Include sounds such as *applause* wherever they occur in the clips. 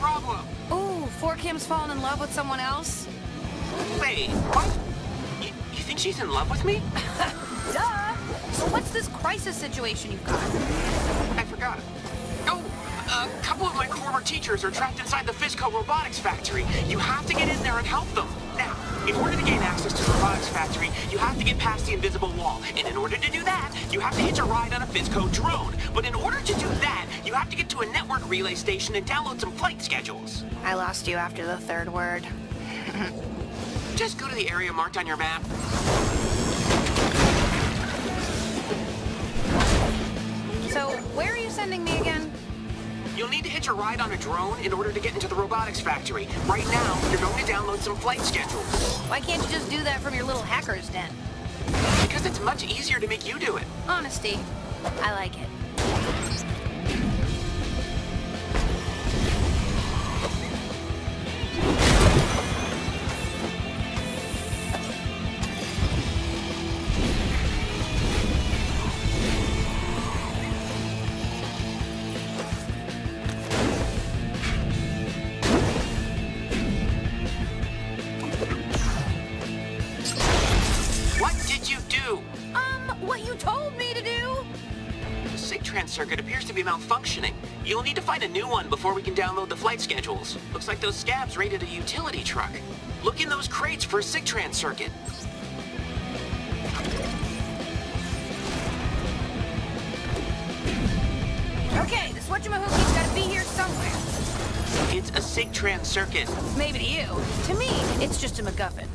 problem? Ooh, 4Kim's fallen in love with someone else? Wait, what? You, you think she's in love with me? *laughs* Duh! So what's this crisis situation you've got? I forgot. Oh, a couple of my former teachers are trapped inside the FizzCo robotics factory. You have to get in there and help them. In order to gain access to the robotics factory, you have to get past the invisible wall. And in order to do that, you have to hitch a ride on a FizzCo drone. But in order to do that, you have to get to a network relay station and download some flight schedules. I lost you after the third word. *laughs* Just go to the area marked on your map. So, where are you sending me again? You'll need to hitch a ride on a drone in order to get into the robotics factory. Right now, you're going to download some flight schedules. Why can't you just do that from your little hacker's den? Because it's much easier to make you do it. Honesty. I like it. Before we can download the flight schedules. Looks like those scabs raided a utility truck. Look in those crates for a SIGTRAN circuit. Okay, the Switchamahookie's gotta be here somewhere. It's a SIGTRAN circuit. Maybe to you. To me, it's just a MacGuffin.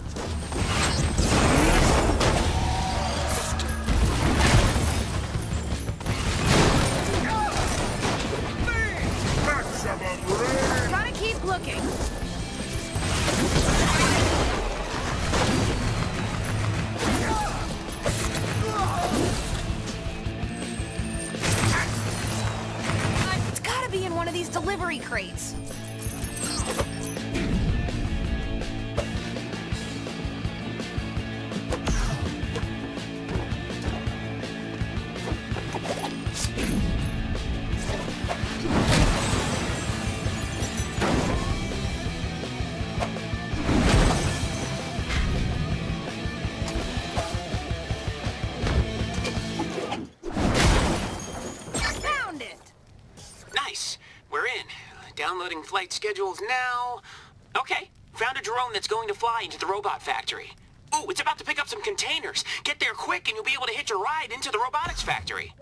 Flight schedules now. Okay. Found a drone that's going to fly into the robot factory. Ooh, it's about to pick up some containers. Get there quick and you'll be able to hitch a ride into the robotics factory.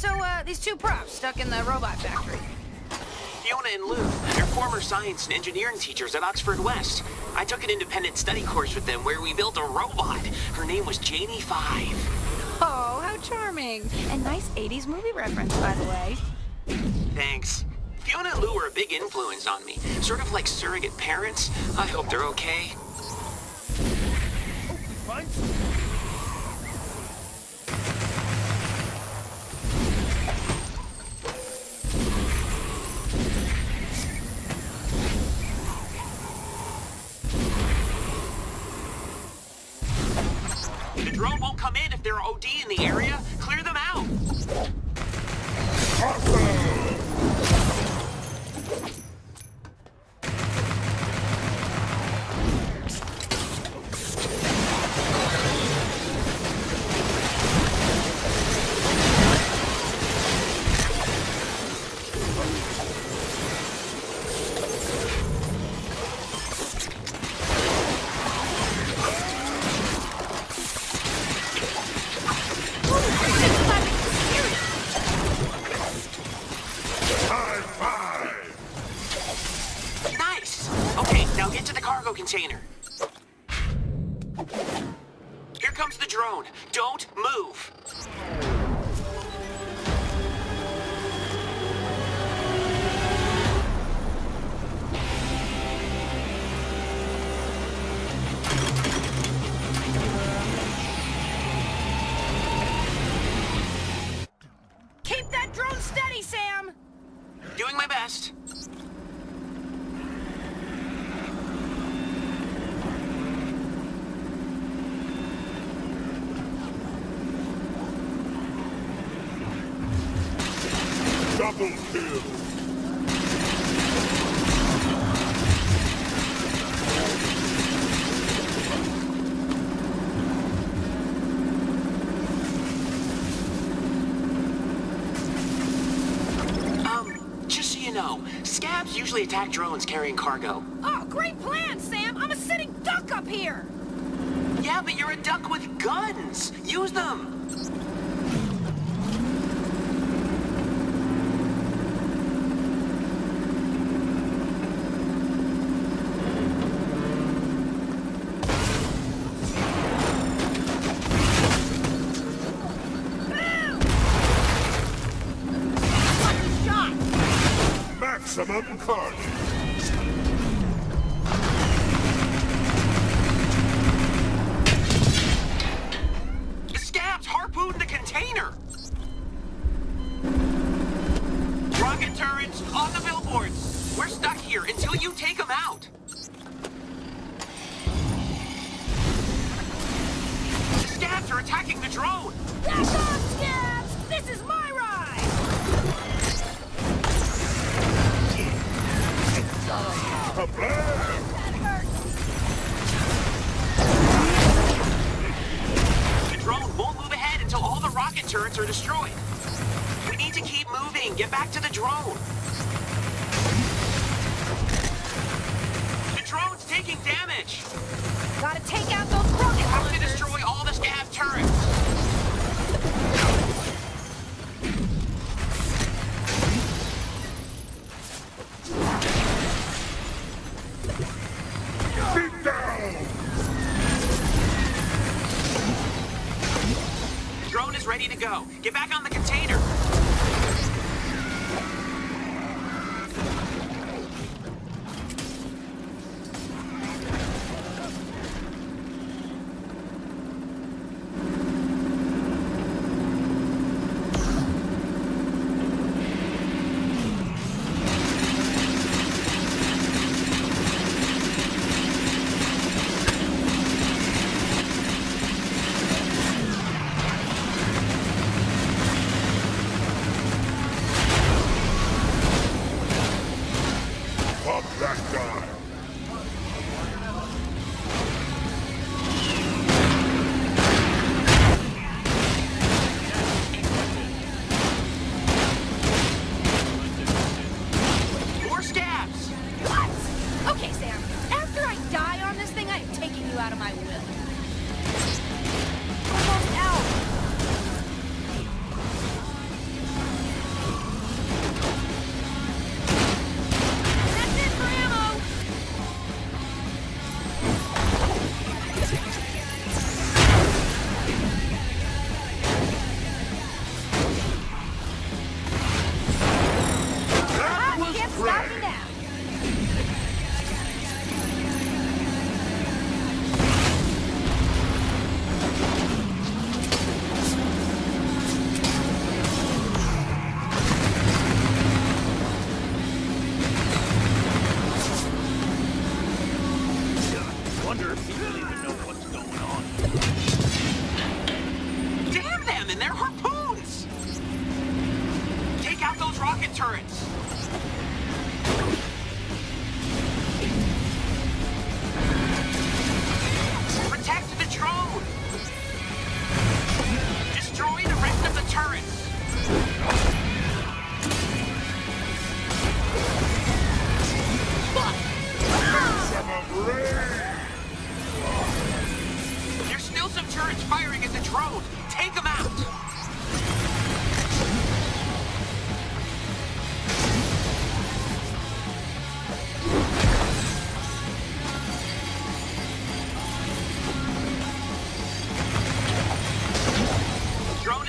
So, uh, these two props stuck in the robot factory. Fiona and Lou, former science and engineering teachers at Oxford West. I took an independent study course with them where we built a robot. Her name was Janie Five. Oh, how charming. And nice 80s movie reference, by the way. Thanks. Fiona and Lou were a big influence on me. Sort of like surrogate parents. I hope they're okay. Oh, the Um, just so you know, scabs usually attack drones carrying cargo. carnage. The drone won't move ahead until all the rocket turrets are destroyed. We need to keep moving. Get back to the drone. you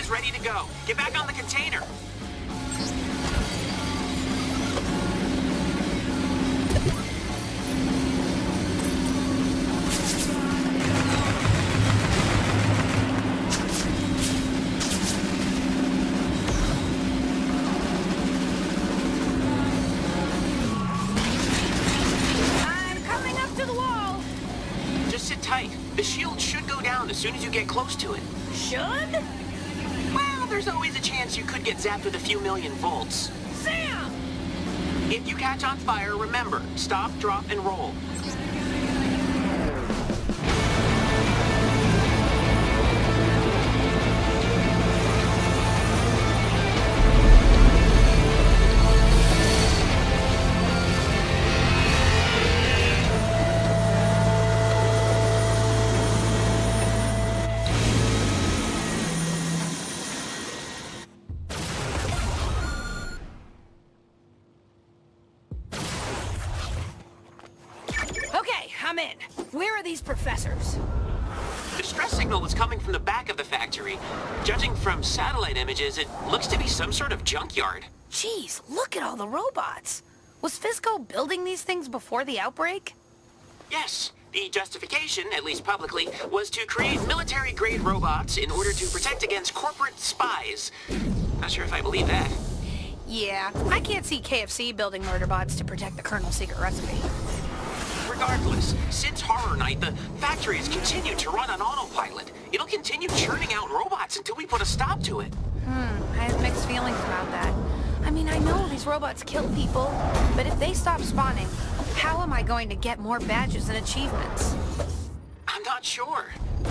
ready to go. Get back on the container. few million volts. Sam! If you catch on fire, remember, stop, drop, and roll. These professors? The stress signal was coming from the back of the factory. Judging from satellite images, it looks to be some sort of junkyard. Jeez, look at all the robots. Was FizzCo building these things before the outbreak? Yes, the justification, at least publicly, was to create military-grade robots in order to protect against corporate spies. Not sure if I believe that. Yeah, I can't see KFC building murder bots to protect the Colonel's secret recipe. Regardless, since Horror Night, the factory has continued to run on autopilot. It'll continue churning out robots until we put a stop to it. Hmm, I have mixed feelings about that. I mean, I know these robots kill people, but if they stop spawning, how am I going to get more badges and achievements? I'm not sure.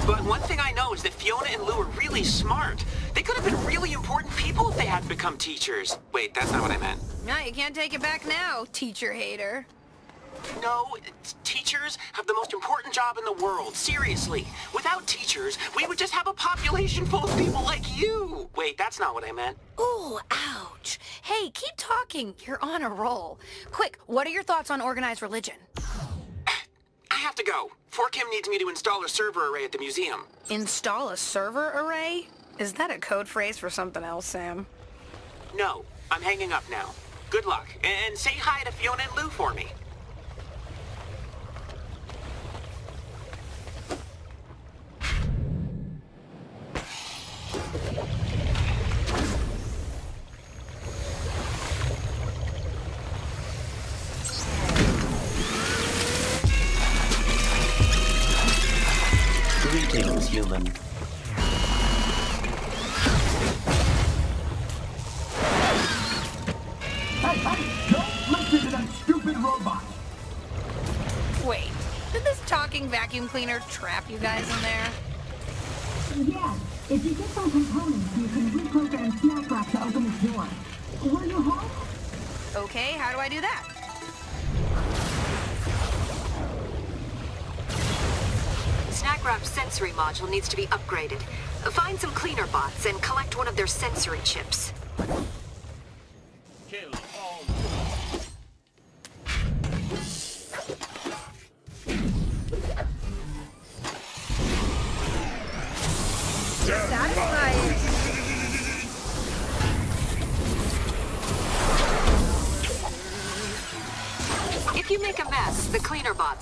But one thing I know is that Fiona and Lou are really smart. They could have been really important people if they hadn't become teachers. Wait, that's not what I meant. No, you can't take it back now, teacher hater. No, teachers have the most important job in the world. Seriously. Without teachers, we would just have a population full of people like you. Wait, that's not what I meant. Ooh, ouch. Hey, keep talking. You're on a roll. Quick, what are your thoughts on organized religion? I have to go. Kim needs me to install a server array at the museum. Install a server array? Is that a code phrase for something else, Sam? No, I'm hanging up now. Good luck, and say hi to Fiona and Lou for me. Cleaner trap you guys in there? Yes. If you get some components, you can reprogram Snack Wrap to open its door. Will you help? Okay, how do I do that? Snack Wrap's sensory module needs to be upgraded. Find some cleaner bots and collect one of their sensory chips.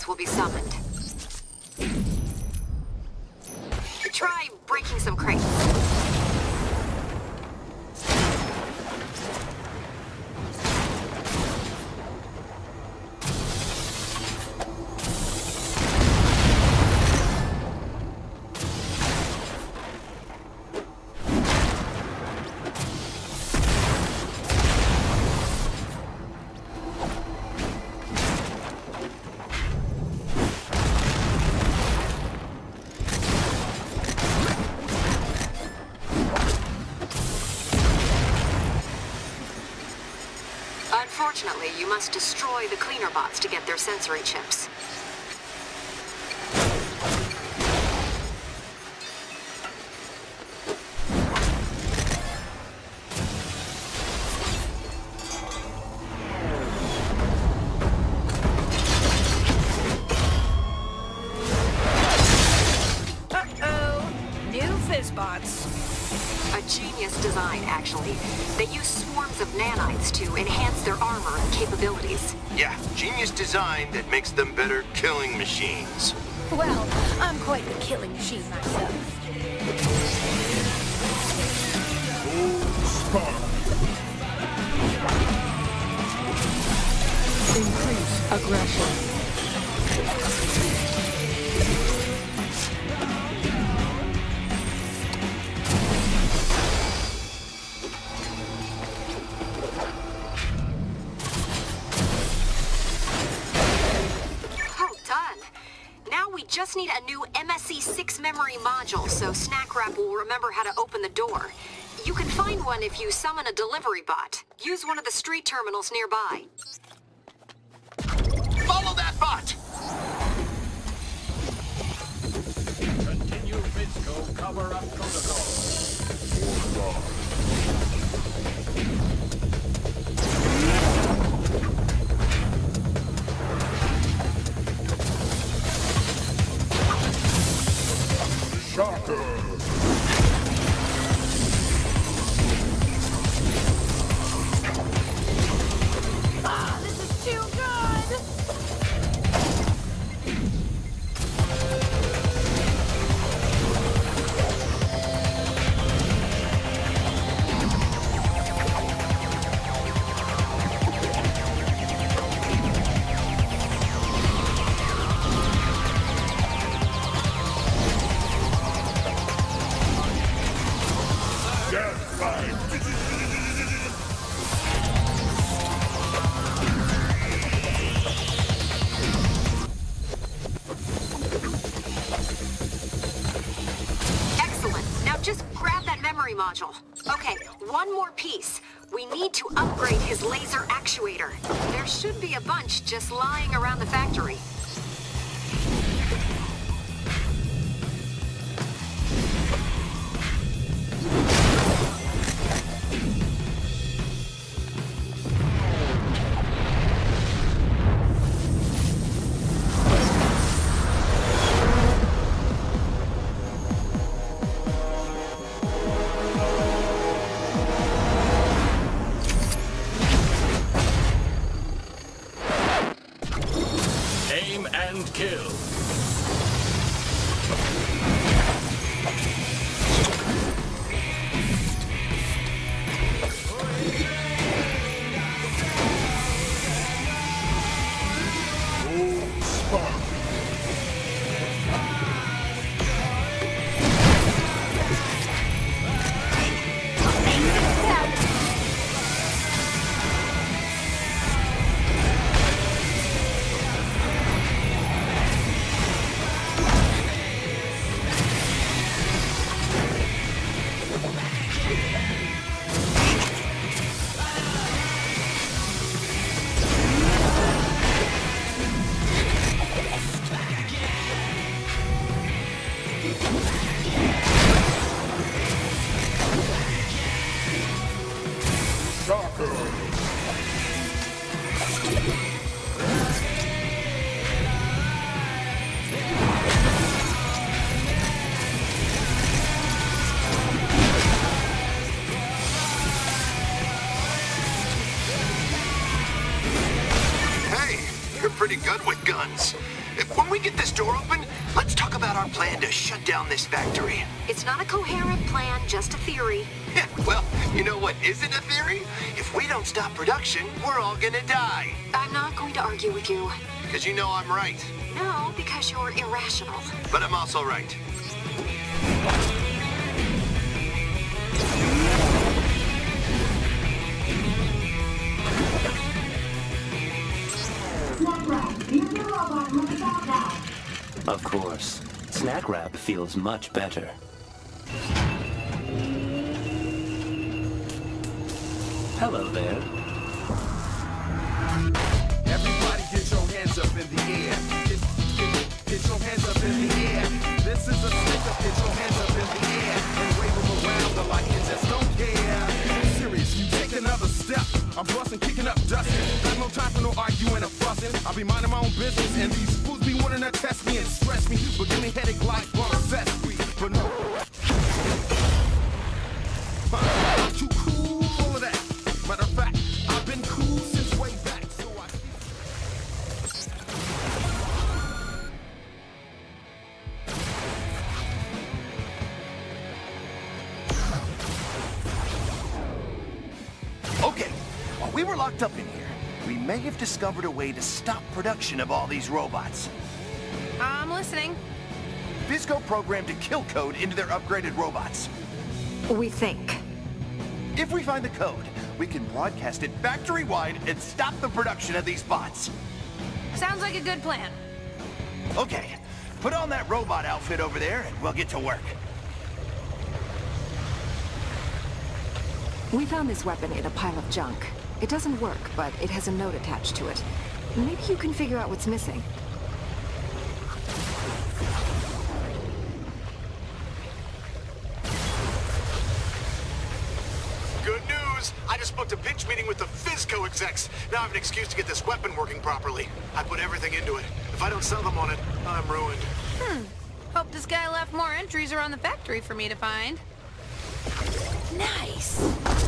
Will be summoned. Must destroy the cleaner bots to get their sensory chips. Uh-oh. New Fizzbots. A genius design, actually. They use swarms of nanites to enhance their armor and capabilities. Yeah, genius design that makes them better killing machines. Well, I'm quite the killing machine myself. Increase aggression. Just need a new MSC-6 memory module, so Snack Wrap will remember how to open the door. You can find one if you summon a delivery bot. Use one of the street terminals nearby. Follow that bot! Continue FizzCo cover-up protocol. Shocker! Pretty good with guns. If- When we get this door open, let's talk about our plan to shut down this factory. It's not a coherent plan, just a theory. Yeah, *laughs* well, you know what isn't a theory? If we don't stop production, we're all gonna die. I'm not going to argue with you. Because you know I'm right. No, because you're irrational. But I'm also right. Of course. Snack Wrap feels much better. Hello there. Everybody get your hands up in the air. Get, get, get your hands up in the air. This is a stick up, get your hands up in the air. And wave them around like you just don't care. Serious, you take another step. I'm busting, kicking up, dusting. Got no time for no arguing or fussing. I'll be minding my own business, and these me and stress me. But give me headache like. But no. Too cool for that. Matter of fact, I've been cool since way back, so I Okay, while we were locked up in here, we may have discovered a way to stop production of all these robots. I'm listening. FizzCo programmed a kill code into their upgraded robots. We think. If we find the code, we can broadcast it factory-wide and stop the production of these bots. Sounds like a good plan. Okay, Put on that robot outfit over there and we'll get to work. We found this weapon in a pile of junk. It doesn't work, but it has a note attached to it. Maybe you can figure out what's missing. Good news! I just booked a pitch meeting with the FizzCo execs. Now I have an excuse to get this weapon working properly. I put everything into it. If I don't sell them on it, I'm ruined. Hmm. Hope this guy left more entries around the factory for me to find. Nice.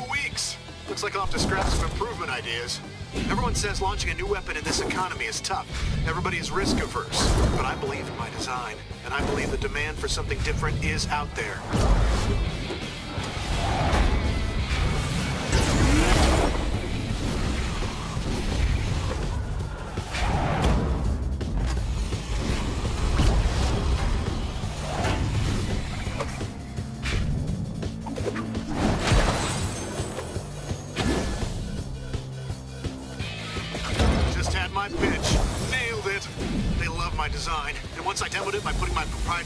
Two weeks. Looks like I'll have to scrap some improvement ideas. Everyone says launching a new weapon in this economy is tough. Everybody is risk averse. But I believe in my design, and I believe the demand for something different is out there.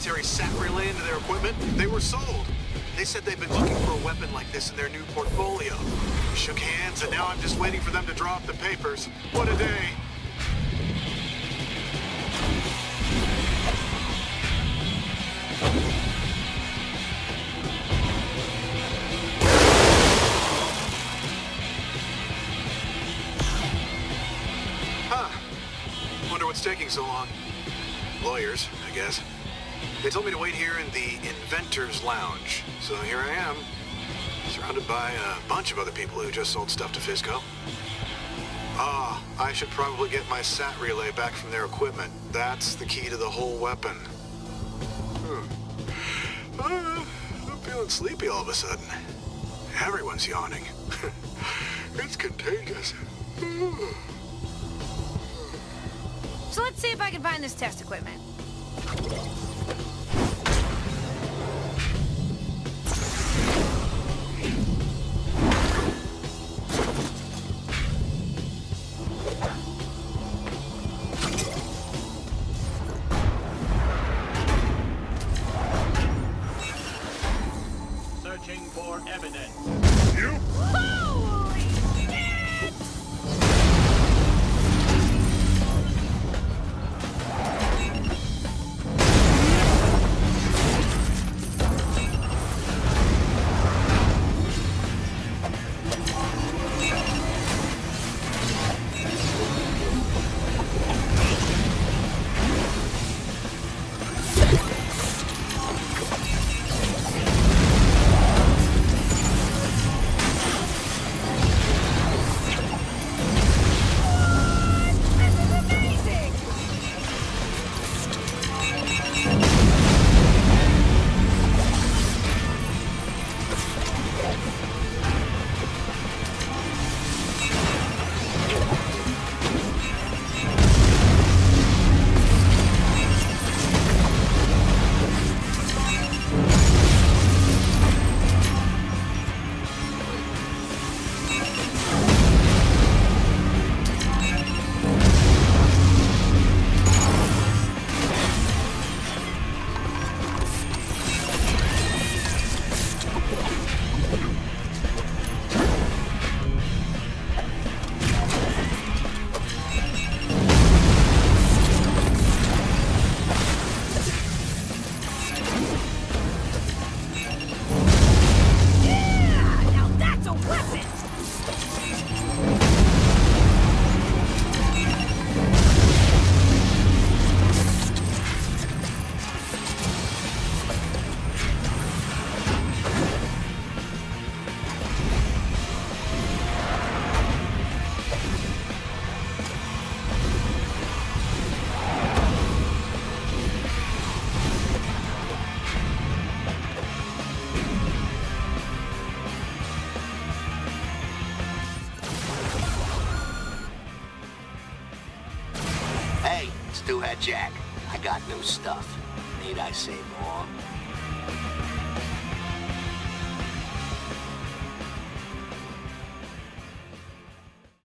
Proprietary SAT relay into their equipment, they were sold. They said they've been looking for a weapon like this in their new portfolio. We shook hands, and now I'm just waiting for them to draw up the papers. What a day. Huh. Wonder what's taking so long. Lawyers, I guess. They told me to wait here in the Inventors Lounge. So here I am, surrounded by a bunch of other people who just sold stuff to FizzCo. Ah, I should probably get my SAT relay back from their equipment. That's the key to the whole weapon. Hmm. Ah, I'm feeling sleepy all of a sudden. Everyone's yawning. *laughs* it's contagious. So let's see if I can find this test equipment. Stuff. Need I say?